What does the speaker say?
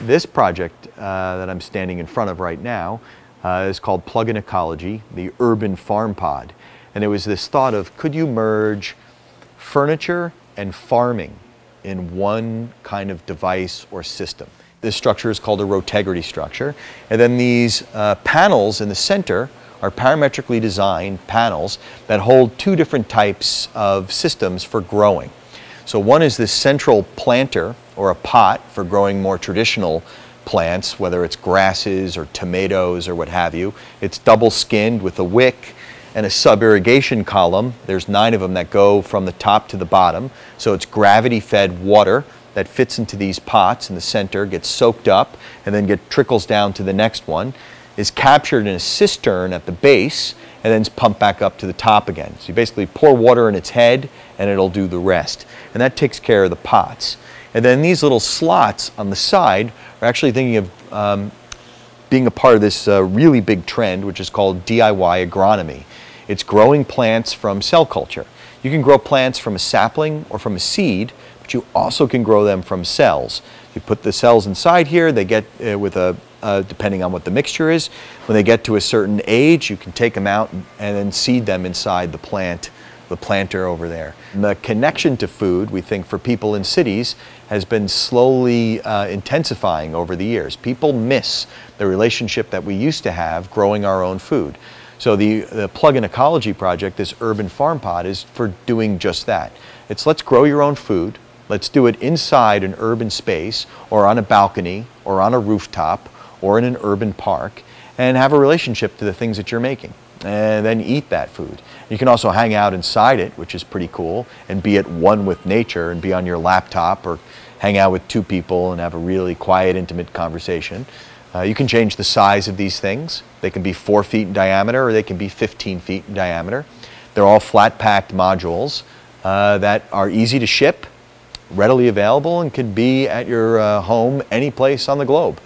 This project uh, that I'm standing in front of right now uh, is called Plug-in Ecology, the Urban Farm Pod. And it was this thought of could you merge furniture and farming in one kind of device or system? This structure is called a rotegrity structure. And then these uh, panels in the center are parametrically designed panels that hold two different types of systems for growing. So one is this central planter or a pot for growing more traditional plants, whether it's grasses or tomatoes or what have you. It's double skinned with a wick and a sub-irrigation column. There's nine of them that go from the top to the bottom. So it's gravity-fed water that fits into these pots in the center, gets soaked up, and then get trickles down to the next one, is captured in a cistern at the base, and then is pumped back up to the top again. So you basically pour water in its head, and it'll do the rest. And that takes care of the pots. And then these little slots on the side are actually thinking of um, being a part of this uh, really big trend, which is called DIY agronomy. It's growing plants from cell culture. You can grow plants from a sapling or from a seed, but you also can grow them from cells. You put the cells inside here, they get uh, with a, uh, depending on what the mixture is, when they get to a certain age, you can take them out and, then seed them inside the plant the planter over there. And the connection to food, we think, for people in cities has been slowly uh, intensifying over the years. People miss the relationship that we used to have growing our own food. So the, the Plug-in Ecology project, this urban farm pod, is for doing just that. It's let's grow your own food, let's do it inside an urban space or on a balcony or on a rooftop or in an urban park and have a relationship to the things that you're making and then eat that food. You can also hang out inside it, which is pretty cool, and be at one with nature and be on your laptop or hang out with two people and have a really quiet, intimate conversation. Uh, you can change the size of these things. They can be four feet in diameter or they can be 15 feet in diameter. They're all flat packed modules uh, that are easy to ship, readily available, and can be at your uh, home any place on the globe.